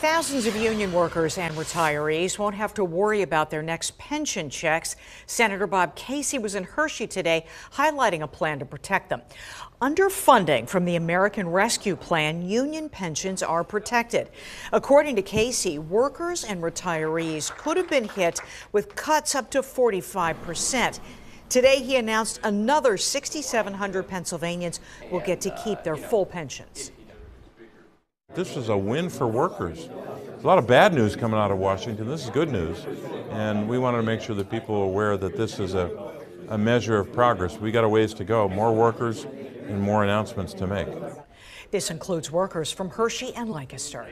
Thousands of union workers and retirees won't have to worry about their next pension checks. Senator Bob Casey was in Hershey today highlighting a plan to protect them. Under funding from the American Rescue Plan, union pensions are protected. According to Casey, workers and retirees could have been hit with cuts up to 45 percent. Today, he announced another 6,700 Pennsylvanians will get to keep their full pensions. This is a win for workers. There's a lot of bad news coming out of Washington. This is good news. And we want to make sure that people are aware that this is a, a measure of progress. We got a ways to go. More workers and more announcements to make. This includes workers from Hershey and Lancaster.